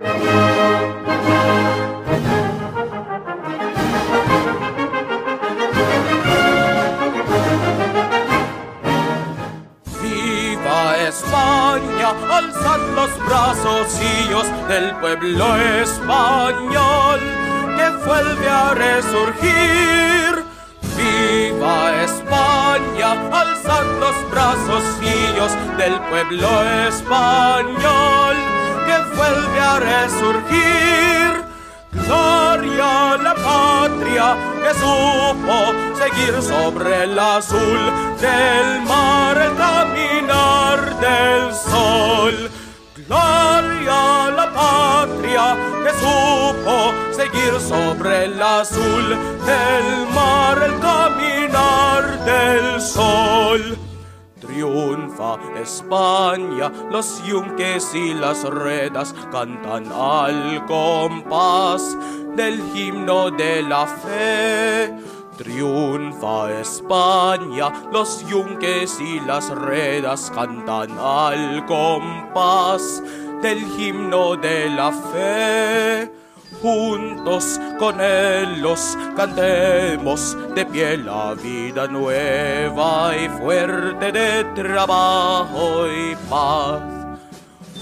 Viva España, alzad los brazos del pueblo español que vuelve a resurgir. Viva España, alzad los brazos del pueblo español resurgir. Gloria a la patria que supo seguir sobre el azul del mar el caminar del sol. Gloria a la patria que supo seguir sobre el azul del mar el caminar del sol. España, los yunques y las redas cantan al compás del himno de la fe. Triunfa España, los yunques y las redas cantan al compás del himno de la fe. Juntos con él los cantemos de pie la vida nueva y fuerte de trabajo y paz.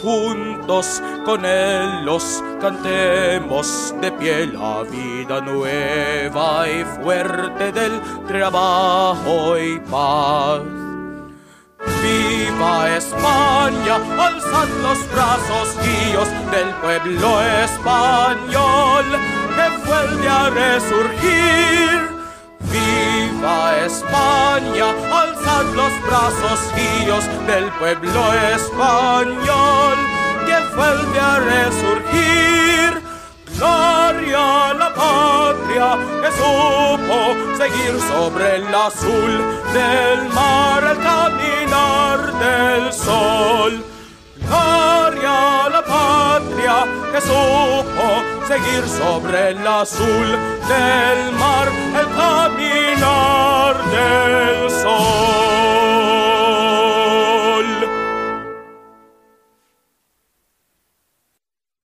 Juntos con él los cantemos de pie la vida nueva y fuerte del trabajo y paz. Viva España, alzad los brazos guíos del pueblo español que vuelve a resurgir. Viva España, alzad los brazos guíos del pueblo español que vuelve a resurgir. Gloria a la patria que supo seguir sobre el azul del mar al caminar del sol. Gloria a la patria que supo seguir sobre el azul del mar el caminar